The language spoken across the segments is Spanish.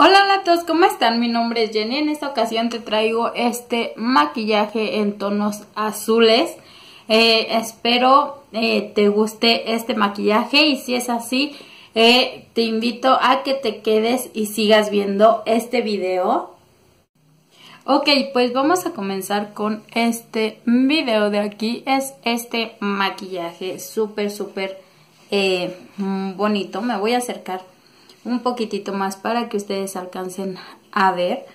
Hola todos, ¿cómo están? Mi nombre es Jenny. En esta ocasión te traigo este maquillaje en tonos azules. Eh, espero eh, te guste este maquillaje y si es así, eh, te invito a que te quedes y sigas viendo este video. Ok, pues vamos a comenzar con este video de aquí. Es este maquillaje súper, súper bonito. Me voy a acercar un poquitito más para que ustedes alcancen a ver.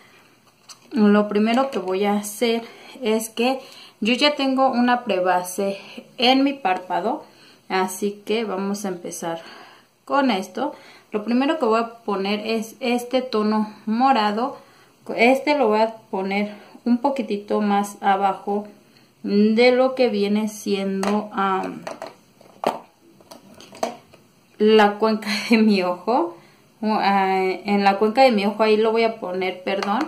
Lo primero que voy a hacer es que yo ya tengo una prebase en mi párpado, así que vamos a empezar con esto. Lo primero que voy a poner es este tono morado. Este lo voy a poner un poquitito más abajo de lo que viene siendo la cuenca de mi ojo. Ah, en la cuenca de mi ojo, ahí lo voy a poner, perdón,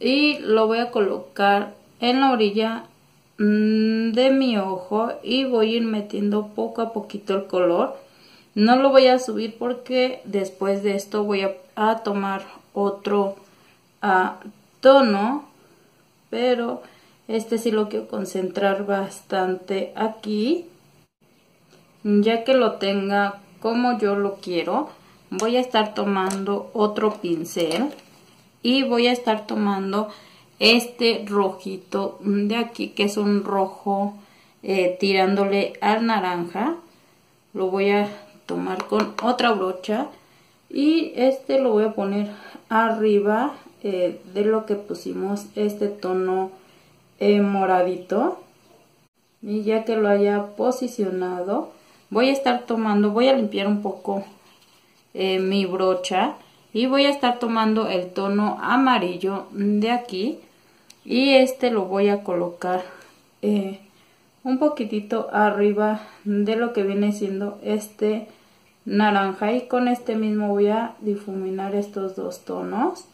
y lo voy a colocar en la orilla mm, de mi ojo y voy a ir metiendo poco a poquito el color. No lo voy a subir porque después de esto voy a, tomar otro ah, tono, pero este sí lo quiero concentrar bastante aquí, ya que lo tenga como yo lo quiero voy a estar tomando otro pincel y voy a estar tomando este rojito de aquí que es un rojo eh, tirándole al naranja. Lo voy a tomar con otra brocha y este lo voy a poner arriba eh, de lo que pusimos este tono eh, moradito. Y ya que lo haya posicionado voy a estar tomando voy a limpiar un poco eh, mi brocha y voy a estar tomando el tono amarillo de aquí y este lo voy a colocar eh, un poquitito arriba de lo que viene siendo este naranja y con este mismo voy a difuminar estos dos tonos.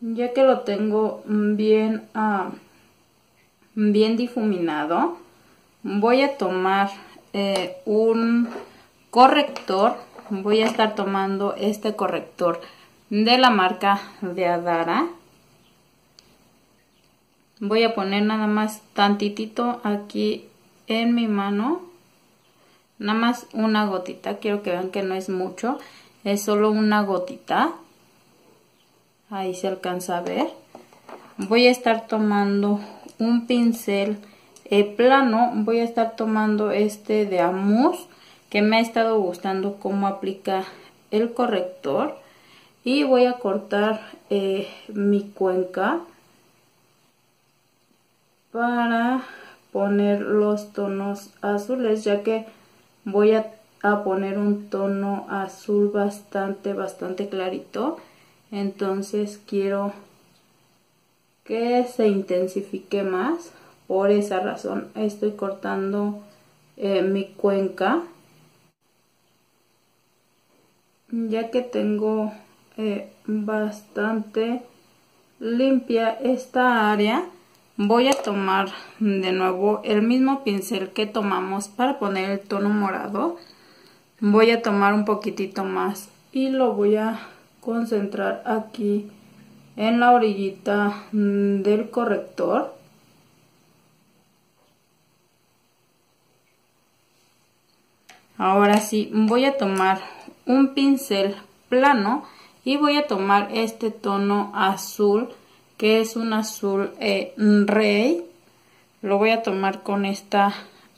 Ya que lo tengo bien ah, bien difuminado voy a tomar eh, un corrector voy a estar tomando este corrector de la marca de Adara. Voy a poner nada más tantitito aquí en mi mano. Nada más una gotita. Quiero que vean que no es mucho. Es solo una gotita. Ahí se alcanza a ver. Voy a estar tomando un pincel eh, plano. Voy a estar tomando este de Amus que me ha estado gustando cómo aplica el corrector. Y voy a cortar eh, mi cuenca para poner los tonos azules ya que voy a, a, poner un tono azul bastante bastante clarito. Entonces quiero que se intensifique más. Por esa razón estoy cortando eh, mi cuenca ya que tengo eh, bastante limpia esta área voy a tomar de nuevo el mismo pincel que tomamos para poner el tono morado. Voy a tomar un poquitito más y lo voy a concentrar aquí en la orillita del corrector. Ahora sí voy a tomar un pincel plano y voy a tomar este tono azul que es un azul eh, rey. Lo voy a tomar con esta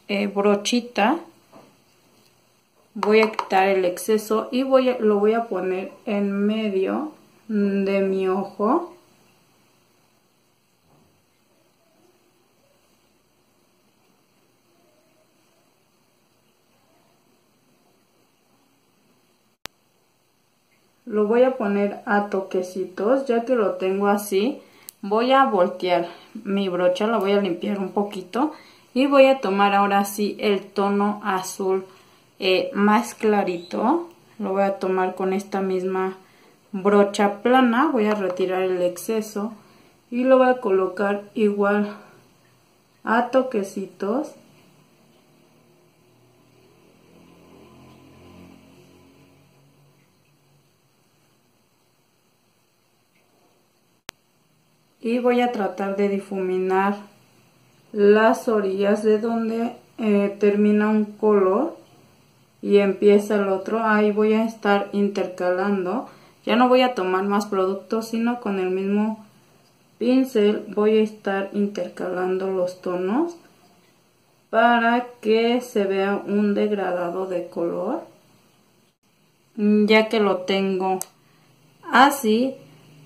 eh, brochita. Voy a quitar el exceso y voy lo voy a poner en medio de mi ojo lo voy a poner a toquecitos ya que lo tengo así voy a voltear mi brocha la voy a limpiar un poquito y voy a tomar ahora sí el tono azul eh, más clarito. Lo voy a tomar con esta misma brocha plana voy a retirar el exceso y lo voy a colocar igual a toquecitos y voy a tratar de difuminar las orillas de donde eh, termina un color y empieza el otro. Ahí voy a estar intercalando. Ya no voy a tomar más productos sino con el mismo pincel voy a estar intercalando los tonos para que se vea un degradado de color. Ya que lo tengo así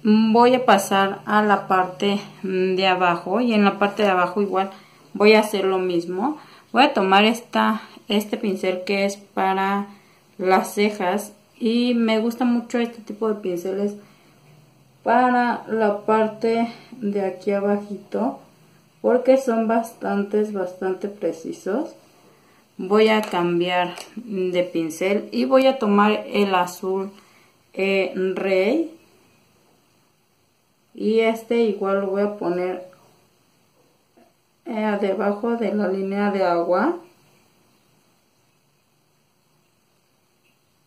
voy a pasar a la parte de abajo y en la parte de abajo igual voy a hacer lo mismo. Voy a tomar esta este pincel que es para las cejas y me gusta mucho este tipo de pinceles para la parte de aquí abajito porque son bastantes bastante precisos. Voy a cambiar de pincel y voy a tomar el azul eh, rey y este igual lo voy a poner eh, debajo de la línea de agua.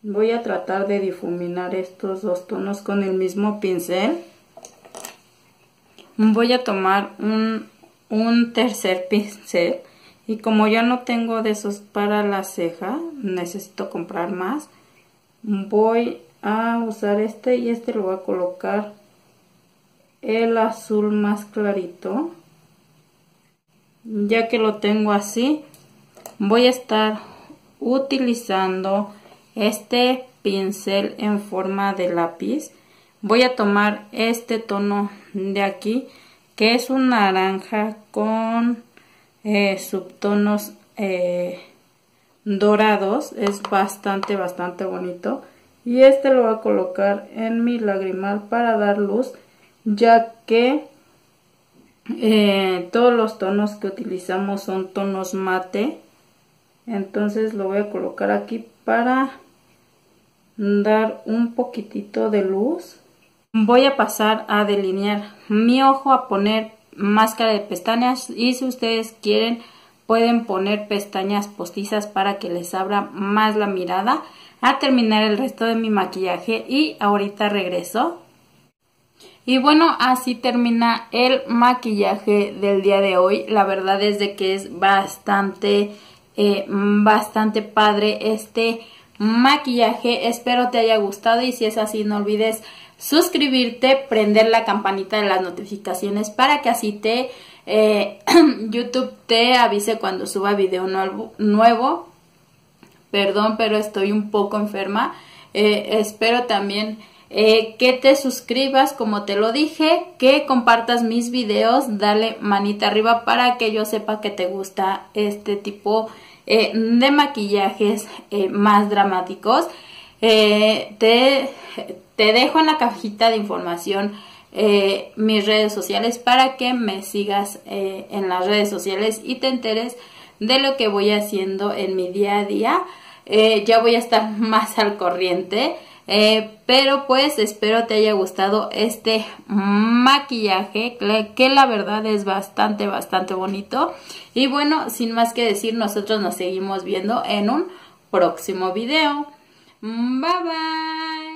Voy a tratar de difuminar estos dos tonos con el mismo pincel. Voy a tomar un, un tercer pincel y como ya no tengo de esos para la ceja necesito comprar más voy a usar este y este lo voy a colocar el azul más clarito. Ya que lo tengo así voy a estar utilizando este pincel en forma de lápiz. Voy a tomar este tono de aquí que es un naranja con eh, subtonos eh, dorados. Es bastante bastante bonito. Y este lo voy a colocar en mi lagrimal para dar luz ya que eh, todos los tonos que utilizamos son tonos mate. Entonces lo voy a colocar aquí para dar un poquitito de luz. Voy a pasar a delinear mi ojo a poner máscara de pestañas. Y si ustedes quieren pueden poner pestañas postizas para que les abra más la mirada. A terminar el resto de mi maquillaje y ahorita regreso y bueno, así termina el maquillaje del día de hoy. La verdad es de que es bastante, eh, bastante padre este maquillaje. Espero te haya gustado y si es así no olvides suscribirte, prender la campanita de las notificaciones para que así te eh, YouTube te avise cuando suba video nuevo. Perdón, pero estoy un poco enferma. Eh, espero también eh, que te suscribas como te lo dije, que compartas mis videos, dale manita arriba para que yo sepa que te gusta este tipo eh, de maquillajes eh, más dramáticos. te, te, dejo en la cajita de información mis redes sociales para que me sigas en las redes sociales y te enteres de lo que voy haciendo en mi día a día. ya voy a estar más al corriente. Eh, pero pues espero te haya gustado este maquillaje que la verdad es bastante bastante bonito. Y bueno sin más que decir nosotros nos seguimos viendo en un próximo video. Bye bye